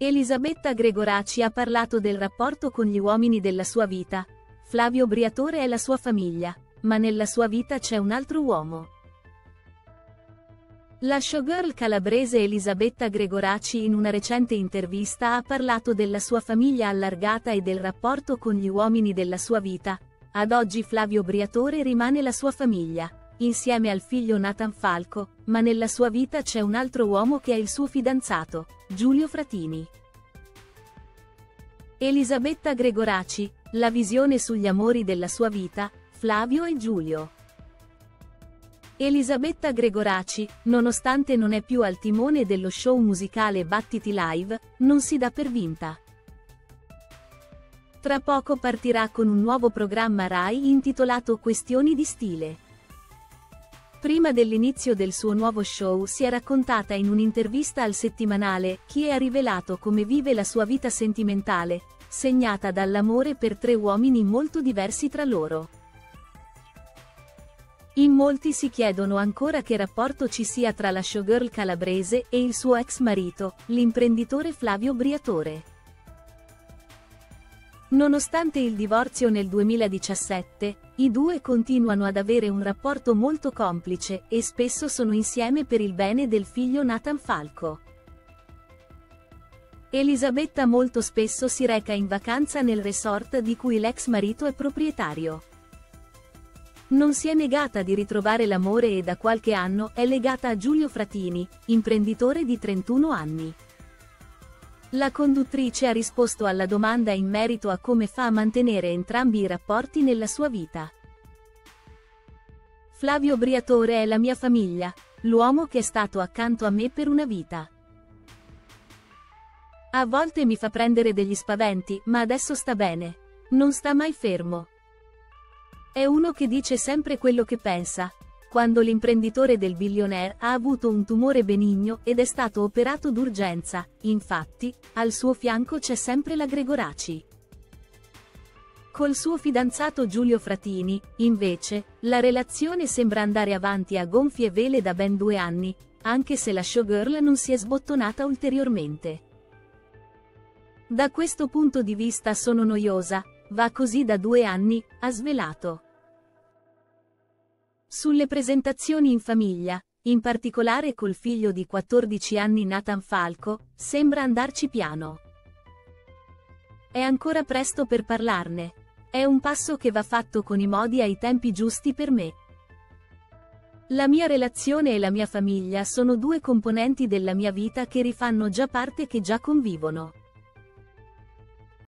Elisabetta Gregoraci ha parlato del rapporto con gli uomini della sua vita. Flavio Briatore è la sua famiglia, ma nella sua vita c'è un altro uomo. La showgirl calabrese Elisabetta Gregoraci in una recente intervista ha parlato della sua famiglia allargata e del rapporto con gli uomini della sua vita. Ad oggi Flavio Briatore rimane la sua famiglia, insieme al figlio Nathan Falco, ma nella sua vita c'è un altro uomo che è il suo fidanzato, Giulio Fratini. Elisabetta Gregoraci, la visione sugli amori della sua vita, Flavio e Giulio. Elisabetta Gregoraci, nonostante non è più al timone dello show musicale Battiti Live, non si dà per vinta. Tra poco partirà con un nuovo programma RAI intitolato Questioni di stile. Prima dell'inizio del suo nuovo show si è raccontata in un'intervista al settimanale Chi ha rivelato come vive la sua vita sentimentale, segnata dall'amore per tre uomini molto diversi tra loro. In molti si chiedono ancora che rapporto ci sia tra la showgirl calabrese e il suo ex marito, l'imprenditore Flavio Briatore. Nonostante il divorzio nel 2017, i due continuano ad avere un rapporto molto complice e spesso sono insieme per il bene del figlio Nathan Falco. Elisabetta molto spesso si reca in vacanza nel resort di cui l'ex marito è proprietario. Non si è negata di ritrovare l'amore e da qualche anno è legata a Giulio Fratini, imprenditore di 31 anni. La conduttrice ha risposto alla domanda in merito a come fa a mantenere entrambi i rapporti nella sua vita. Flavio Briatore è la mia famiglia, l'uomo che è stato accanto a me per una vita. A volte mi fa prendere degli spaventi, ma adesso sta bene. Non sta mai fermo. È uno che dice sempre quello che pensa, quando l'imprenditore del billionaire ha avuto un tumore benigno ed è stato operato d'urgenza, infatti, al suo fianco c'è sempre la Gregoraci. Col suo fidanzato Giulio Fratini, invece, la relazione sembra andare avanti a gonfie vele da ben due anni, anche se la showgirl non si è sbottonata ulteriormente. Da questo punto di vista sono noiosa, va così da due anni, ha svelato. Sulle presentazioni in famiglia, in particolare col figlio di 14 anni Nathan Falco, sembra andarci piano. È ancora presto per parlarne. È un passo che va fatto con i modi ai tempi giusti per me. La mia relazione e la mia famiglia sono due componenti della mia vita che rifanno già parte che già convivono.